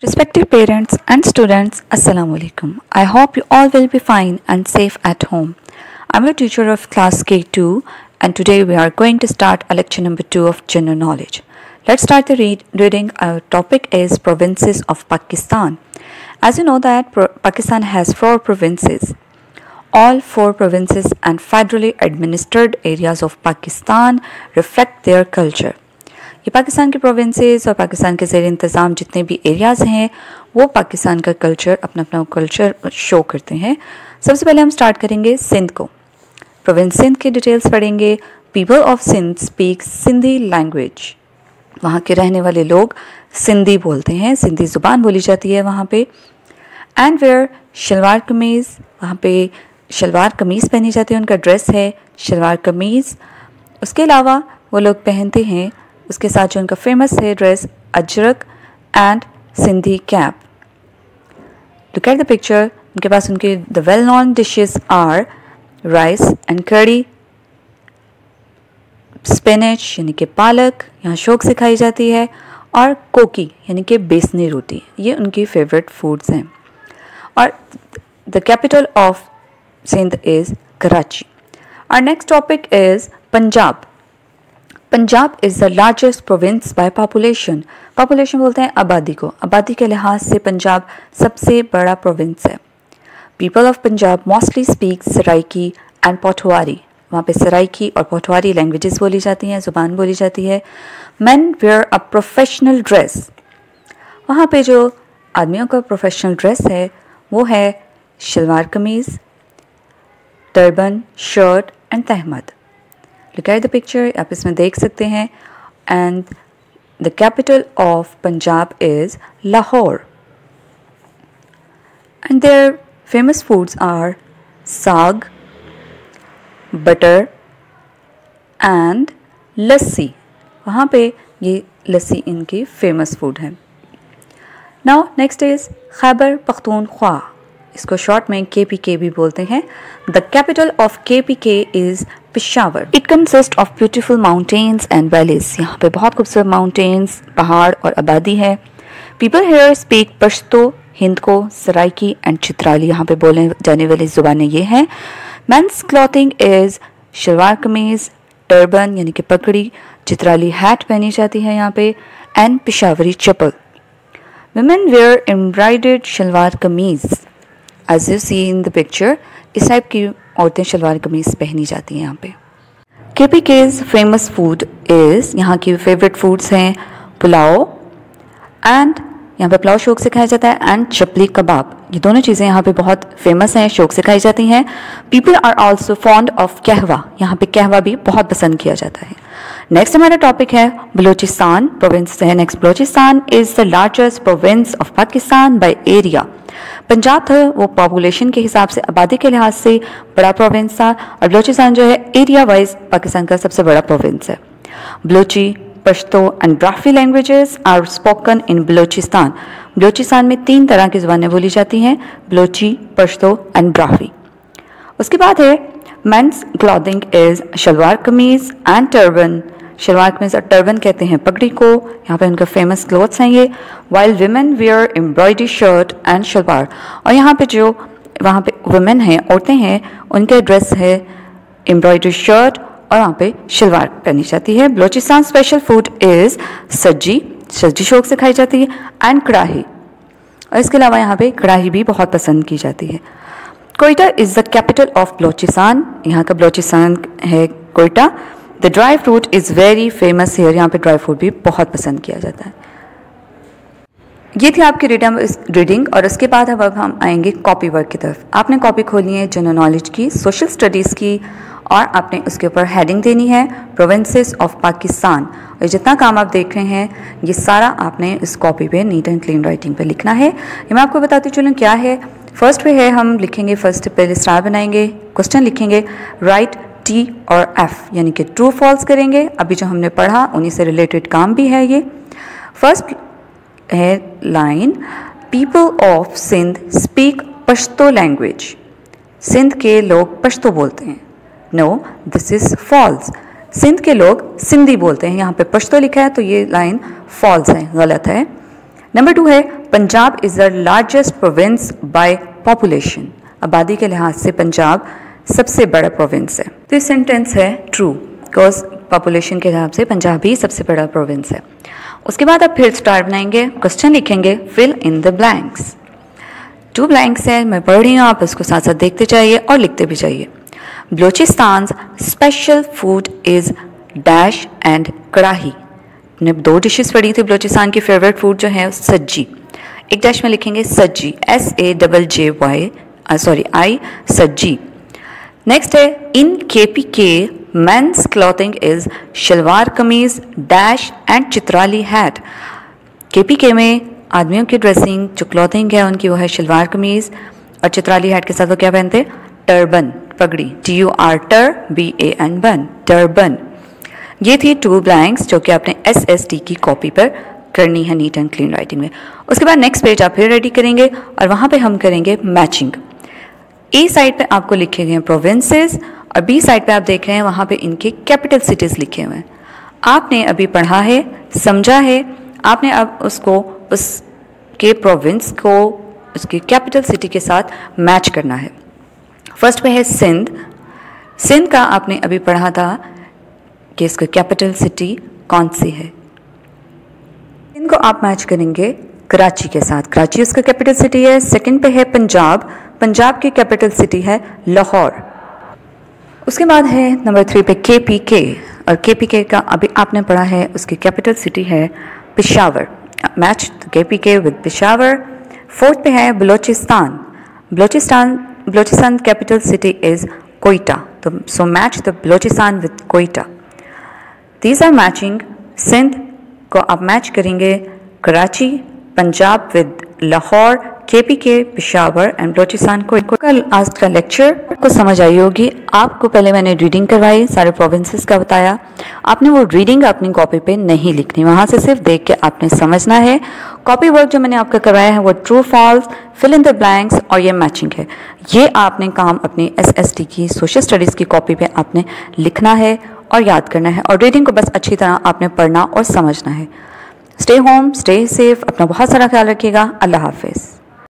Respected parents and students, Assalamu alaikum. I hope you all will be fine and safe at home. I'm your teacher of class K2 and today we are going to start a lecture number 2 of general knowledge. Let's start the read reading. Our topic is provinces of Pakistan. As you know that Pakistan has four provinces. All four provinces and federally administered areas of Pakistan reflect their culture. ये पाकिस्तान के provinces और पाकिस्तान के ज़ेर इंतज़ाम जितने भी areas हैं, वो पाकिस्तान का कल्चर अपना अपना कल्चर शो करते हैं। सबसे पहले हम स्टार्ट करेंगे सिंध को। प्रोविंस सिंध की डिटेल्स पढ़ेंगे। People of Sindh speak Sindhi language वहाँ के रहने वाले लोग सिंधी बोलते हैं। सिंधी ज़ुबान बोली जाती है वहाँ पे। एंड वेयर शलवार कमीज़, वहाँ पे शलवार कमीज़ पहनी जाती है, उनका ड्रेस है शलवार कमीज़। उसके अलावा वो लोग पहनते हैं उसके साथ जो उनका फ़ेमस है dress ajrak and Sindhi cap look at the picture उनके पास उनके the well known dishes are rice and kadhi spinach यानी कि पालक, यहाँ शोक से खाई जाती है, और कोकी, यानी कि बेसनी रोटी, ये उनकी फेवरेट फूड्स हैं। और the capital of Sindh is Karachi. Our next topic is Punjab. Punjab is the largest province by population population बोलते हैं आबादी को। आबादी के लिहाज से पंजाब सबसे बड़ा प्रोविंस है। People of Punjab mostly speak Saraiki and Pothwari वहाँ पे सराइकी और पोठवारी लैंग्वेजेस बोली जाती हैं, ज़ुबान बोली जाती है। Men wear a professional dress वहाँ पे जो आदमियों का प्रोफेशनल ड्रेस है, वो है shalwar kameez turban shirt and tehmat look at the picture आप इसमें देख सकते हैं। And the capital of Punjab is Lahore and their famous foods are saag butter and lassi वहाँ पे ये लस्सी इनकी फ़ेमस फ़ूड है। Now next is Khyber Pakhtunkhwa इसको शॉर्ट में के पी के भी बोलते हैं। The capital of K P K is Peshawar it consist of beautiful mountains and valleys यहाँ पे बहुत खूबसूरत माउंटेन्स पहाड़ और आबादी है। People here speak Pashto Hindko Saraiki and Chitrali यहाँ पे बोले जाने वाली ज़ुबानें ये हैं। Men's clothing is shalwar kameez turban यानी कि पकड़ी चित्राली हैट पहनी जाती है यहाँ पे and Peshawari chappal. Women wear embroidered shalwar kameez as you see in the picture इस टाइप की औरतें शलवार कमीज़ पहनी जाती हैं यहाँ पे। K P K's famous food is यहाँ की फेवरेट फूड्स हैं पुलाव एंड यहाँ पे पुलाव शौक से खाया जाता है एंड चपली कबाब। ये दोनों चीज़ें यहाँ पे बहुत फ़ेमस हैं, शौक से खाई जाती हैं। People are also fond of kahwa. यहाँ पे कहवा भी बहुत पसंद किया जाता है। नेक्स्ट हमारा टॉपिक है, बलूचिस्तान प्रोविंस है। Next Balochistan is the largest province of Pakistan by area Punjab था, वो पॉपुलेशन के हिसाब से आबादी के लिहाज से बड़ा प्रोविंस था, और बलूचिस्तान जो है एरिया वाइज पाकिस्तान का सबसे बड़ा प्रोविंस है। Balochi, Pashto and Brahvi languages are spoken in Balochistan. Balochistan में तीन तरह की ज़ुबानें बोली जाती हैं, बलूची, पश्तो एंड ब्राफी उसके बाद है men's clothing is shalwar kameez and turban shalwar kameez और टर्बन कहते हैं। पगड़ी को, यहाँ पे उनका फ़ेमस क्लोथ्स हैं ये। While women wear embroidery shirt and shalwar और यहाँ पे जो, वहाँ पे वुमेन हैं, औरतें हैं, उनके ड्रेस है एम्ब्रॉयडरी शर्ट और वहाँ पे शलवार पहनी जाती है। Balochistan special food is sajji. Sajji शौक से खाई जाती है एंड कढ़ाही और इसके अलावा यहाँ पे कढ़ाही भी बहुत पसंद की जाती है। Quetta is the capital of Balochistan. यहाँ का बलोचिस्तान है Quetta. The dry fruit is very famous here यहाँ पे ड्राई फ्रूट भी बहुत पसंद किया जाता है। ये थी आपकी रीडिंग और उसके बाद अब हम आएँगे कॉपी वर्क की तरफ़। आपने कॉपी खोलनी है जनरल नॉलेज की सोशल स्टडीज़ की और आपने उसके ऊपर हेडिंग देनी है प्रोविंसेस ऑफ़ पाकिस्तान और जितना काम आप देख रहे हैं, ये सारा आपने इस कॉपी पे नीट एंड क्लीन राइटिंग पे लिखना है। ये मैं आपको बताती चलूँ क्या है। फ़र्स्ट पे है, हम लिखेंगे फ़र्स्ट पहले स्टार बनाएँगे क्वेश्चन लिखेंगे राइट टी और एफ़ यानी कि ट्रू फॉल्स करेंगे। अभी जो हमने पढ़ा, उन्हीं से रिलेटेड काम भी है ये। फ़र्स्ट है line people of Sindh speak Pashto language Sindh के लोग पश्तो बोलते हैं। No this is false Sindh के लोग सिंधी बोलते हैं। यहाँ पे पश्तो लिखा है तो ये लाइन फॉल्स है, गलत है। नंबर टू है Punjab is the largest province by population आबादी के लिहाज से पंजाब सबसे बड़ा प्रोविंस है। तो ये सेंटेंस है ट्रू बिकॉज़ पॉपुलेशन के हिसाब से पंजाब ही सबसे बड़ा प्रोविंस है। उसके बाद आप फिर स्टार बनाएँगे क्वेश्चन लिखेंगे fill in the blanks two blanks हैं, मैं पढ़ रही हूँ, आप उसको साथ साथ देखते जाइए और लिखते भी जाइए। Balochistan special food is dash and karahi ने दो डिशेस पढ़ी थी बलोचिस्तान की फेवरेट फ़ूड जो है सज्जी। एक डैश में लिखेंगे sajji S A double J Y sorry I sajji. Next है इन के पी के mains clothing is shalwar kameez dash and Chitrali hat K P K में आदमियों की ड्रेसिंग जो क्लॉथिंग है, उनकी वो है शलवार कमीज और चित्राली हैट के साथ वो क्या पहनते? टर्बन पगड़ी T U R tur B A N ban turban ये थी टू ब्लैंक्स जो कि आपने एस एस टी की कॉपी पर करनी है नीट एंड क्लीन राइटिंग में. उसके बाद नेक्स्ट पेज आप फिर रेडी करेंगे और वहाँ पे हम करेंगे मैचिंग ए साइड पे आपको लिखे गए हैं प्रोविंसेस और बी साइड पे आप देख रहे हैं वहाँ पे इनके कैपिटल सिटीज़ लिखे हुए हैं। आपने अभी पढ़ा है, समझा है, आपने अब उसको उसके प्रोविंस को, उसकी कैपिटल सिटी के साथ मैच करना है। फ़र्स्ट पे है सिंध सिंध का आपने अभी पढ़ा था कि इसका कैपिटल सिटी कौन सी है। इनको आप मैच करेंगे कराची के साथ। कराची उसका कैपिटल सिटी है। सेकंड पे है पंजाब पंजाब की कैपिटल सिटी है लाहौर। उसके बाद है नंबर थ्री पे के पी के और के पी के का अभी आपने पढ़ा है, उसकी कैपिटल सिटी है Peshawar. Match K P K with Peshawar. Fourth पे है Balochistan. Balochistan Balochistan capital city is Quetta. तो so match the Balochistan with Quetta. These are matching Sindh को आप मैच करेंगे। Karachi Punjab with Lahore. K P K Peshawar and Balochistan को कल आज का लेक्चर को समझ आई होगी। आपको पहले मैंने रीडिंग करवाई, सारे प्रोविंसेस का बताया। आपने वो रीडिंग अपनी कॉपी पे नहीं लिखनी वहाँ से सिर्फ़ देख के आपने समझना है। कॉपी वर्क जो मैंने आपका करवाया है, वो true false fill in the blanks और ये मैचिंग है। ये आपने काम अपनी एस एस टी की सोशल स्टडीज़ की कॉपी पे आपने लिखना है और याद करना है। और रीडिंग को बस अच्छी तरह आपने पढ़ना और समझना है। स्टे होम स्टे सेफ़ अपना बहुत सारा ख्याल रखिएगा। अल्लाह हाफिज़।